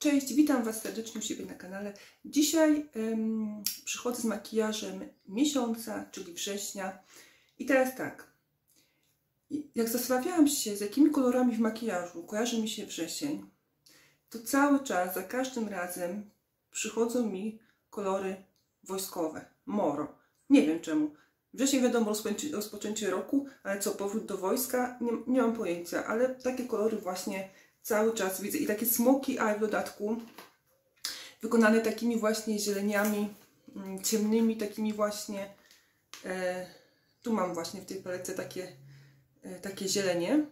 Cześć, witam Was serdecznie u siebie na kanale. Dzisiaj em, przychodzę z makijażem miesiąca, czyli września. I teraz tak, jak zastanawiałam się, z jakimi kolorami w makijażu kojarzy mi się wrzesień, to cały czas, za każdym razem przychodzą mi kolory wojskowe, moro. Nie wiem czemu. Wrzesień wiadomo rozpoczęcie, rozpoczęcie roku, ale co, powrót do wojska? Nie, nie mam pojęcia, ale takie kolory właśnie cały czas widzę. I takie smoky eye w dodatku, wykonane takimi właśnie zieleniami mm, ciemnymi, takimi właśnie. E, tu mam właśnie w tej palece takie, e, takie zielenie.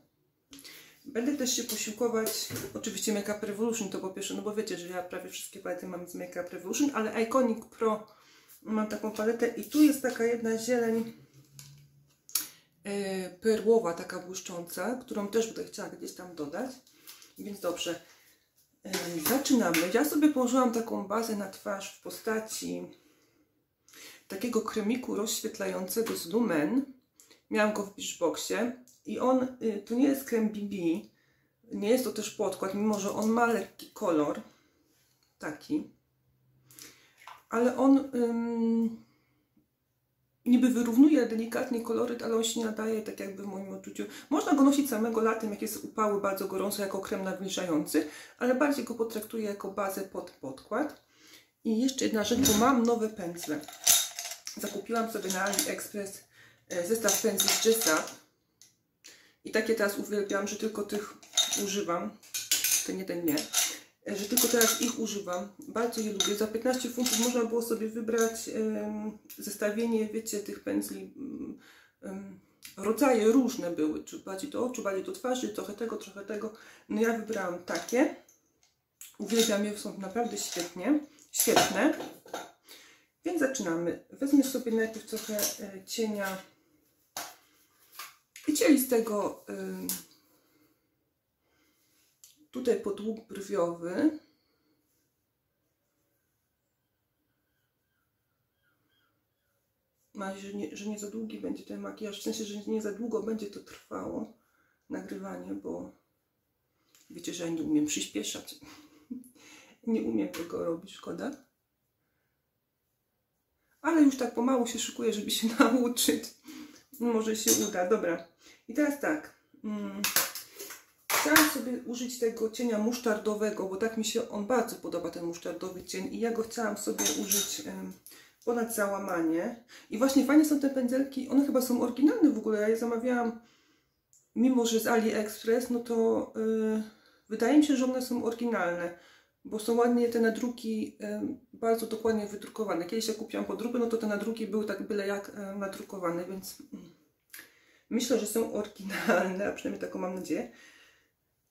Będę też się posiłkować, oczywiście Make Up Revolution to po pierwsze, no bo wiecie, że ja prawie wszystkie palety mam z Make Up Revolution, ale Iconic Pro mam taką paletę i tu jest taka jedna zieleń e, perłowa, taka błyszcząca, którą też będę chciała gdzieś tam dodać. Więc dobrze, zaczynamy. Ja sobie położyłam taką bazę na twarz w postaci takiego kremiku rozświetlającego z Lumen. Miałam go w Beachboxie i on, y, to nie jest krem BB, nie jest to też podkład, mimo że on ma lekki kolor, taki, ale on ym, niby wyrównuje delikatnie koloryt, ale on się nie nadaje tak jakby w moim odczuciu. Można go nosić samego latem, jak jest upały bardzo gorąco, jako krem nawilżający, ale bardziej go potraktuję jako bazę pod podkład. I jeszcze jedna rzecz, bo mam nowe pędzle. Zakupiłam sobie na AliExpress e, zestaw pędzli z Jessa. I takie teraz uwielbiam, że tylko tych używam. Ten jeden nie że tylko teraz ich używam. Bardzo je lubię. Za 15 funtów można było sobie wybrać zestawienie, wiecie, tych pędzli. Rodzaje różne były, czy bardziej do oczu, bardziej do twarzy, trochę tego, trochę tego. No ja wybrałam takie. Uwielbiam je, są naprawdę świetnie, świetne. Więc zaczynamy. Wezmę sobie najpierw trochę e, cienia i cielistego e, tutaj podług brwiowy. Mam że nie, że nie za długi będzie ten makijaż, w sensie, że nie za długo będzie to trwało nagrywanie, bo wiecie, że ja nie umiem przyspieszać. nie umiem tego robić, szkoda. Ale już tak pomału się szykuję, żeby się nauczyć. Może się uda. Dobra. I teraz tak. Mm. Chciałam sobie użyć tego cienia musztardowego, bo tak mi się on bardzo podoba, ten musztardowy cień i ja go chciałam sobie użyć ponad załamanie. I właśnie fajnie są te pędzelki, one chyba są oryginalne w ogóle, ja je zamawiałam mimo, że z AliExpress, no to yy, wydaje mi się, że one są oryginalne, bo są ładnie te nadruki yy, bardzo dokładnie wydrukowane. Kiedyś jak kupiłam podróby, no to te nadruki były tak byle jak yy, nadrukowane, więc mm, myślę, że są oryginalne, a przynajmniej taką mam nadzieję.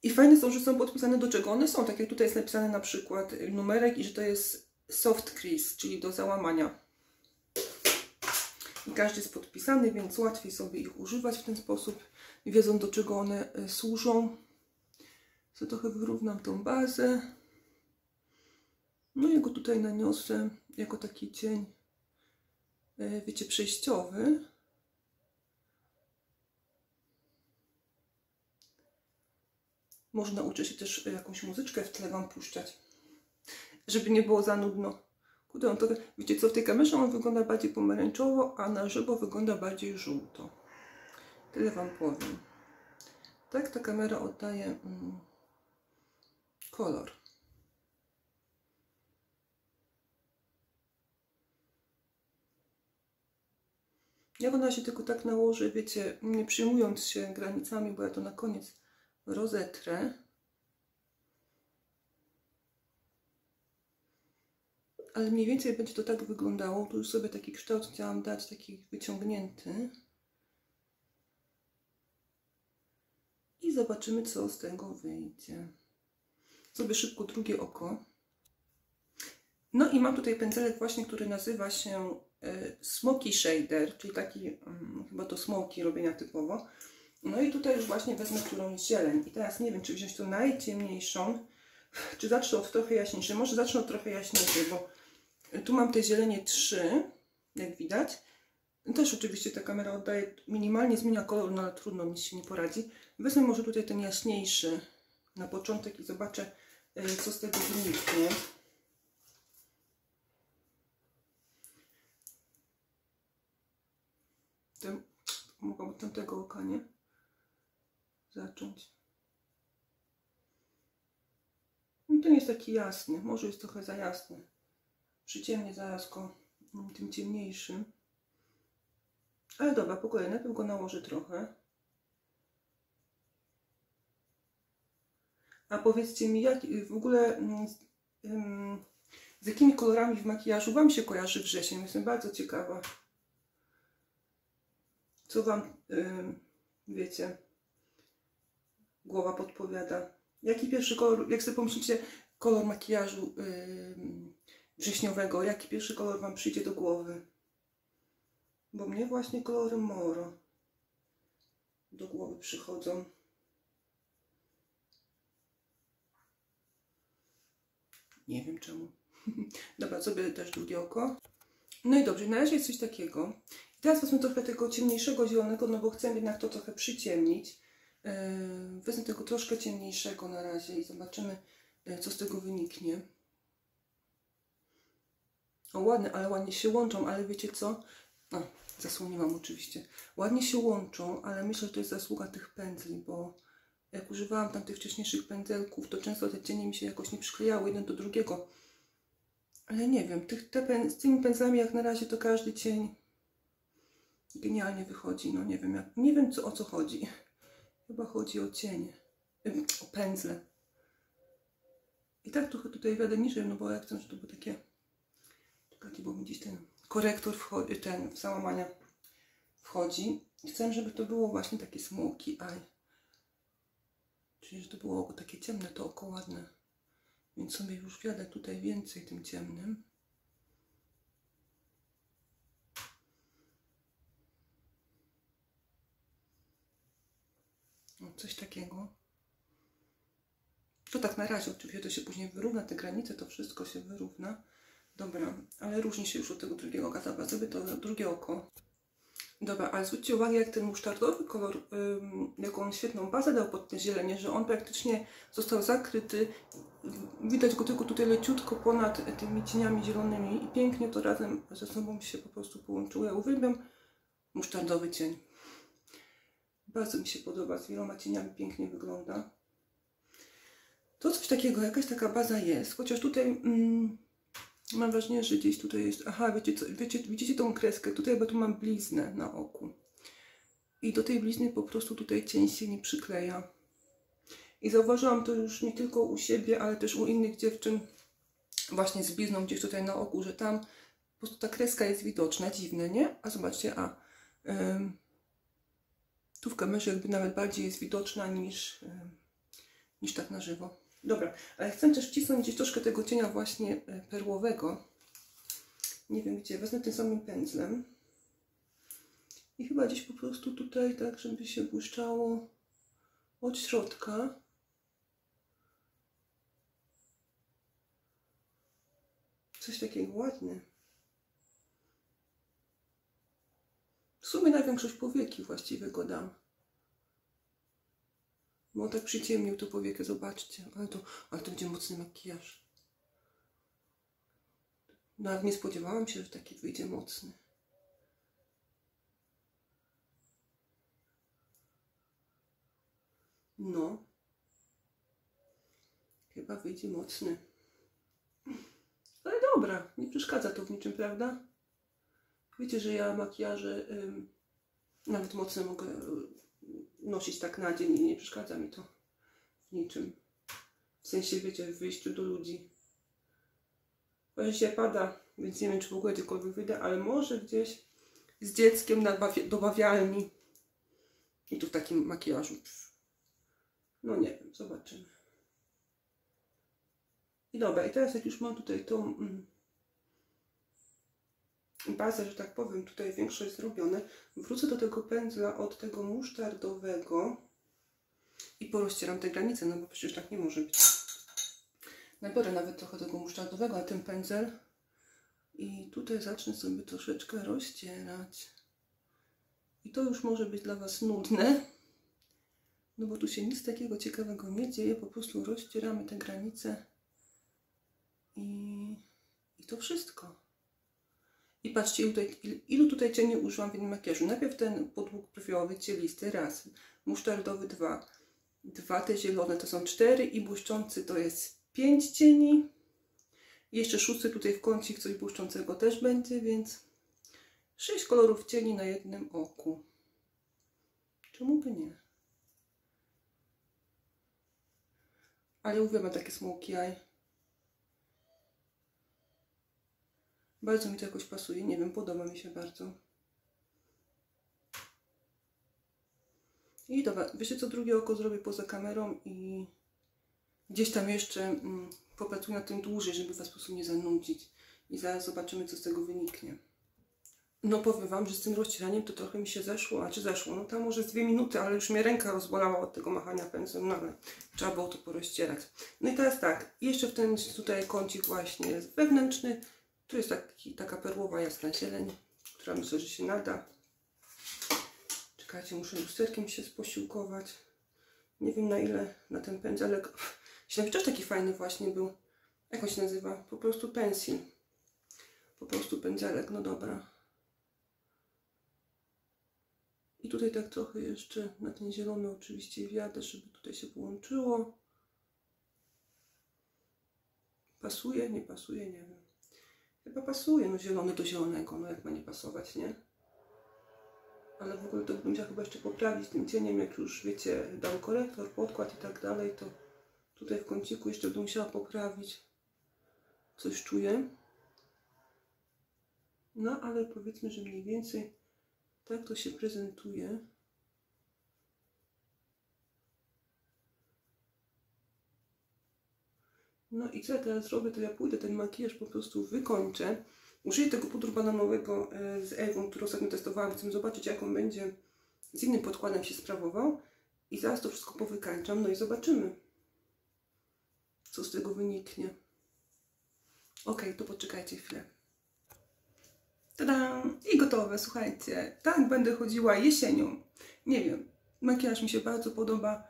I fajne są, że są podpisane do czego one są. Tak jak tutaj jest napisane na przykład numerek i że to jest soft crease, czyli do załamania. I każdy jest podpisany, więc łatwiej sobie ich używać w ten sposób. Wiedzą do czego one e, służą. Co trochę wyrównam tą bazę. No i go tutaj naniosę jako taki cień, e, wiecie, przejściowy. Może nauczę się też jakąś muzyczkę w tle Wam puszczać, żeby nie było za nudno. Kurde, on to, wiecie co, w tej kamerze on wygląda bardziej pomarańczowo, a na żywo wygląda bardziej żółto. Tyle Wam powiem. Tak ta kamera oddaje mm, kolor. Ja go na tylko tak nałożę, wiecie, nie przyjmując się granicami, bo ja to na koniec rozetrę. Ale mniej więcej będzie to tak wyglądało. Tu już sobie taki kształt chciałam dać, taki wyciągnięty. I zobaczymy, co z tego wyjdzie. Sobie szybko drugie oko. No i mam tutaj pędzelek właśnie, który nazywa się y, Smoky Shader, czyli taki, um, chyba to smoky robienia typowo. No i tutaj już właśnie wezmę którąś zieleń. I teraz nie wiem, czy wziąć tą najciemniejszą, czy zacznę od trochę jaśniejszej. Może zacznę od trochę jaśniejszej, bo tu mam te zielenie trzy, jak widać. Też oczywiście ta kamera oddaje, minimalnie zmienia kolor, no ale trudno mi się nie poradzi. Wezmę może tutaj ten jaśniejszy na początek i zobaczę, e, co z tego wyniknie. Tym, mogłam od tamtego oka, nie? Zacząć. No ten jest taki jasny, może jest trochę za jasny. Przyciemnie zaraz go mm, tym ciemniejszym. Ale dobra, po kolei najpierw go nałożę trochę. A powiedzcie mi, jak w ogóle mm, z jakimi kolorami w makijażu Wam się kojarzy wrzesień? Jestem bardzo ciekawa. Co Wam, wiecie, głowa podpowiada? Jaki pierwszy kolor, jak sobie pomyślicie, kolor makijażu ym, wrześniowego, jaki pierwszy kolor Wam przyjdzie do głowy? Bo mnie właśnie kolory moro do głowy przychodzą. Nie wiem czemu. Dobra, zrobię też drugie oko. No i dobrze, na razie jest coś takiego. Teraz wezmę trochę tego ciemniejszego zielonego, no bo chcę jednak to trochę przyciemnić. Yy, wezmę tego troszkę ciemniejszego na razie i zobaczymy, yy, co z tego wyniknie. O, ładne, ale ładnie się łączą, ale wiecie co? A, zasłoniłam oczywiście. Ładnie się łączą, ale myślę, że to jest zasługa tych pędzli, bo jak używałam tam tych wcześniejszych pędzelków, to często te cienie mi się jakoś nie przyklejały jeden do drugiego. Ale nie wiem, tych, te z tymi pędzlami jak na razie to każdy cień genialnie wychodzi. No nie wiem, jak, nie wiem co, o co chodzi. Chyba chodzi o cienie, o pędzle. I tak trochę tutaj wiadę niżej, no bo ja chcę, żeby to było takie, taki, bo mi gdzieś ten korektor wchodzi, ten w załamania wchodzi. Chcę, żeby to było właśnie takie smoky eye. Czyli, że to było takie ciemne, to oko ładne. Więc sobie już wiadę tutaj więcej tym ciemnym. Coś takiego. To tak na razie, oczywiście to się później wyrówna, te granice, to wszystko się wyrówna. Dobra, ale różni się już od tego drugiego oka. Dobra, sobie to drugie oko. Dobra, ale zwróćcie uwagę, jak ten musztardowy kolor, ym, jaką on świetną bazę dał pod te zielenie, że on praktycznie został zakryty. Widać go tylko tutaj leciutko ponad tymi cieniami zielonymi i pięknie to razem ze sobą się po prostu połączyło. Ja uwielbiam musztardowy cień. Bardzo mi się podoba, z wieloma cieniami pięknie wygląda. To coś takiego, jakaś taka baza jest, chociaż tutaj... Mm, Mam wrażenie, że gdzieś tutaj jest... Aha, wiecie, co, wiecie, widzicie tą kreskę tutaj, bo tu mam bliznę na oku. I do tej blizny po prostu tutaj cień się nie przykleja. I zauważyłam to już nie tylko u siebie, ale też u innych dziewczyn właśnie z blizną gdzieś tutaj na oku, że tam po prostu ta kreska jest widoczna, dziwne, nie? A zobaczcie, a tu w kamerze jakby nawet bardziej jest widoczna niż, ym, niż tak na żywo. Dobra, ale chcę też wcisnąć gdzieś troszkę tego cienia właśnie e, perłowego. Nie wiem gdzie, wezmę tym samym pędzlem. I chyba gdzieś po prostu tutaj, tak, żeby się błyszczało od środka. Coś takiego ładne. W sumie na większość powieki właściwie go dam. Bo tak przyciemnił to powiekę, zobaczcie. Ale to, ale to będzie mocny makijaż. Nawet nie spodziewałam się, że taki wyjdzie mocny. No. Chyba wyjdzie mocny. Ale dobra, nie przeszkadza to w niczym, prawda? Wiecie, że ja makijaże ym, nawet mocne mogę nosić tak na dzień i nie przeszkadza mi to w niczym. W sensie, wiecie, w wyjściu do ludzi. Bo się pada, więc nie wiem, czy w ogóle gdziekolwiek wyjdę, ale może gdzieś z dzieckiem do bawialni. I tu w takim makijażu. No nie wiem, zobaczymy. I dobra, i teraz jak już mam tutaj tą mm, bazę, że tak powiem, tutaj większość zrobione. Wrócę do tego pędzla od tego musztardowego i porozcieram te granice, no bo przecież tak nie może być. Nabiorę nawet trochę tego musztardowego na ten pędzel i tutaj zacznę sobie troszeczkę rozcierać. I to już może być dla Was nudne, No bo tu się nic takiego ciekawego nie dzieje, po prostu rozcieramy te granice i, i to wszystko. I patrzcie, ilu tutaj, ilu tutaj cieni użyłam w jednym makijażu. Najpierw ten podłóg brwiowy, cielisty, raz. Musztardowy, dwa. Dwa te zielone to są cztery i błyszczący to jest pięć cieni. I jeszcze szósty tutaj w kącik coś błyszczącego też będzie, więc sześć kolorów cieni na jednym oku. Czemu by nie? Ale uwielbiam takie smoky eye. Bardzo mi to jakoś pasuje, nie wiem, podoba mi się bardzo. I dobra, wiecie co, drugie oko zrobię poza kamerą i gdzieś tam jeszcze mm, popracuję nad tym dłużej, żeby Was po prostu nie zanudzić. I zaraz zobaczymy, co z tego wyniknie. No powiem Wam, że z tym rozcieraniem to trochę mi się zeszło, a czy zeszło? No tam może z dwie minuty, ale już mnie ręka rozbolała od tego machania pędzlem, no ale trzeba było to porozcierać. No i teraz tak, jeszcze w ten tutaj kącik właśnie wewnętrzny, tu jest taki, taka perłowa jasna zieleń, która myślę, że się nada. Czekajcie, muszę lusterkiem się sposiłkować. Nie wiem na ile na ten pędzelek. Ślep też taki fajny właśnie był. Jak on się nazywa? Po prostu pensil. Po prostu pędzelek, no dobra. I tutaj tak trochę jeszcze na ten zielony oczywiście wiadę, żeby tutaj się połączyło. Pasuje, nie pasuje, nie wiem. Chyba pasuje, no zielony do zielonego, no jak ma nie pasować, nie? Ale w ogóle to bym chciała chyba jeszcze poprawić tym cieniem, jak już wiecie, dał korektor, podkład i tak dalej, to tutaj w kąciku jeszcze bym musiała poprawić. Coś czuję. No ale powiedzmy, że mniej więcej tak to się prezentuje. No i co ja teraz robię, to ja pójdę ten makijaż po prostu wykończę. Użyję tego pudru bananowego e, z Ewą, który ostatnio testowałam. Chcę zobaczyć, jak on będzie z innym podkładem się sprawował. I zaraz to wszystko powykańczam, no i zobaczymy, co z tego wyniknie. Ok, to poczekajcie chwilę. Tada! I gotowe, słuchajcie. Tak będę chodziła jesienią. Nie wiem, makijaż mi się bardzo podoba.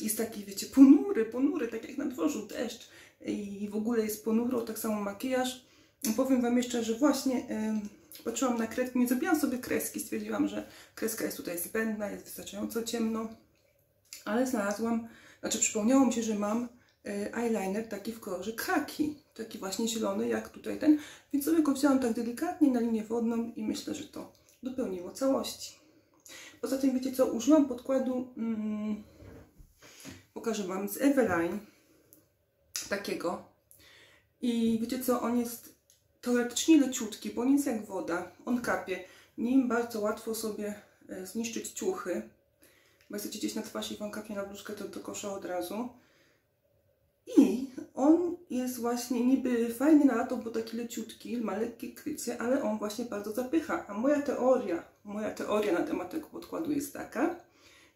Jest taki, wiecie, ponury, ponury, tak jak na dworzu deszcz. I w ogóle jest ponuro, tak samo makijaż. Powiem Wam jeszcze, że właśnie patrzyłam na kredki, nie zrobiłam sobie kreski, stwierdziłam, że kreska jest tutaj zbędna, jest wystarczająco ciemno. Ale znalazłam, znaczy przypomniało mi się, że mam E, eyeliner taki w kolorze kaki, taki właśnie zielony jak tutaj ten, więc sobie go wzięłam tak delikatnie na linię wodną i myślę, że to dopełniło całości. Poza tym wiecie co, użyłam podkładu, mm, pokażę Wam, z Eveline, takiego i wiecie co, on jest teoretycznie leciutki, bo nie jest jak woda, on kapie, nim bardzo łatwo sobie e, zniszczyć ciuchy, bo chcecie gdzieś na twarz i Wam kapie na bluzkę, to do kosza od razu. I on jest właśnie niby fajny na lato, bo taki leciutki, ma lekkie krycie, ale on właśnie bardzo zapycha. A moja teoria, moja teoria na temat tego podkładu jest taka,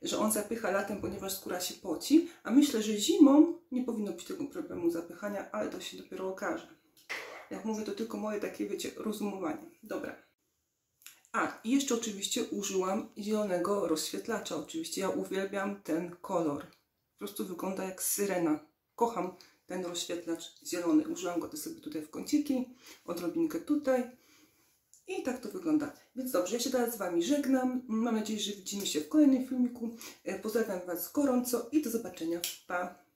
że on zapycha latem, ponieważ skóra się poci, a myślę, że zimą nie powinno być tego problemu zapychania, ale to się dopiero okaże. Jak mówię, to tylko moje takie, wiecie, rozumowanie. Dobra. A, i jeszcze oczywiście użyłam zielonego rozświetlacza. Oczywiście ja uwielbiam ten kolor. Po prostu wygląda jak syrena kocham ten rozświetlacz zielony. Użyłam go sobie tutaj w kąciki, odrobinkę tutaj. I tak to wygląda. Więc dobrze, ja się teraz z Wami żegnam. Mam nadzieję, że widzimy się w kolejnym filmiku. E, pozdrawiam Was gorąco i do zobaczenia. Pa!